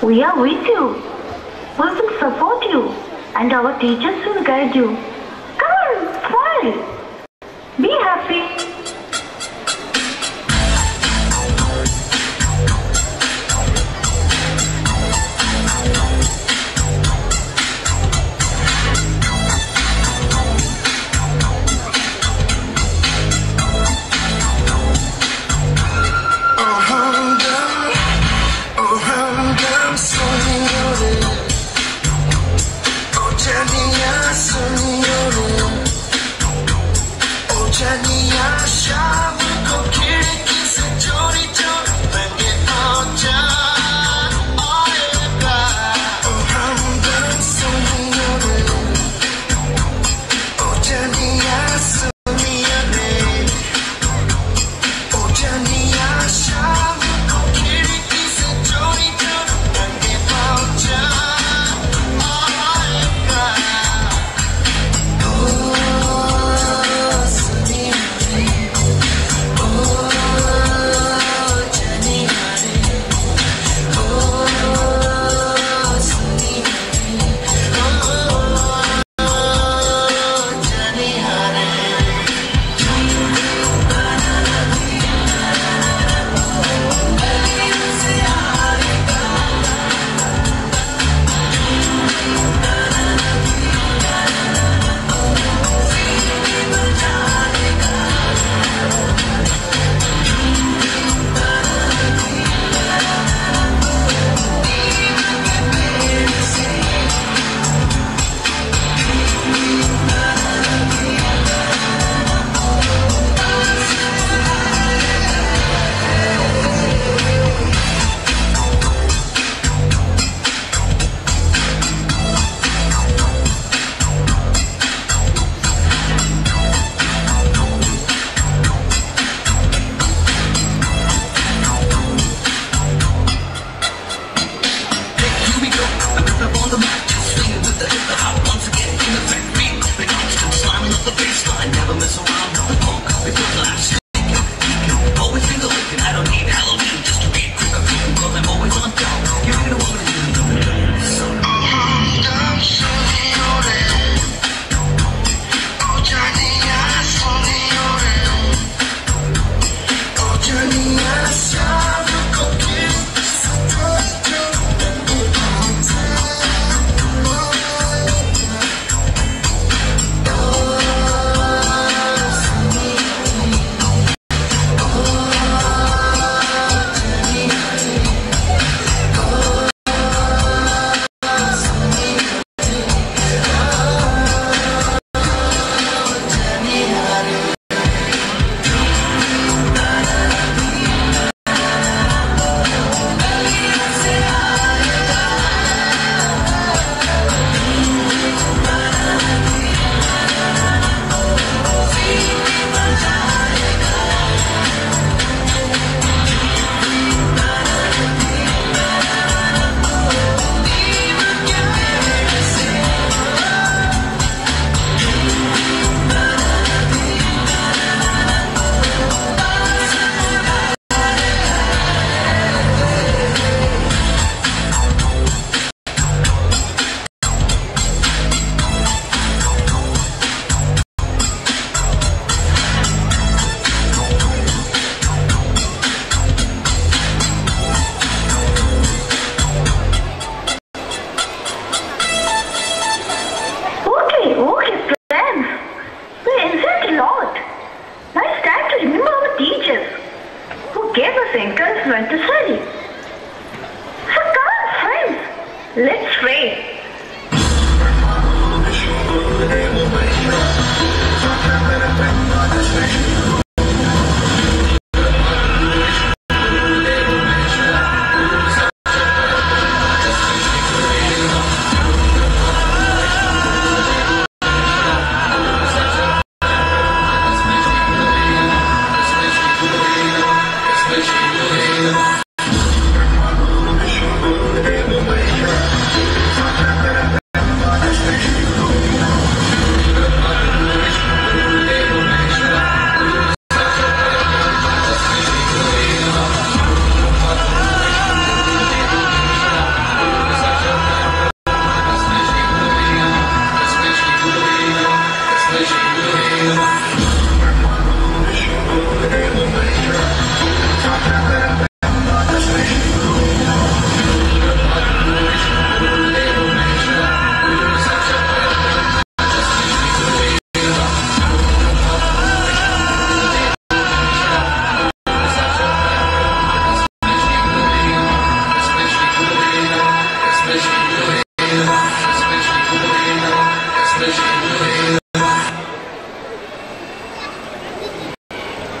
We are with you. We will support you and our teachers will guide you. soñuyorum Koca dünya soñuyorum Koca dünya şahı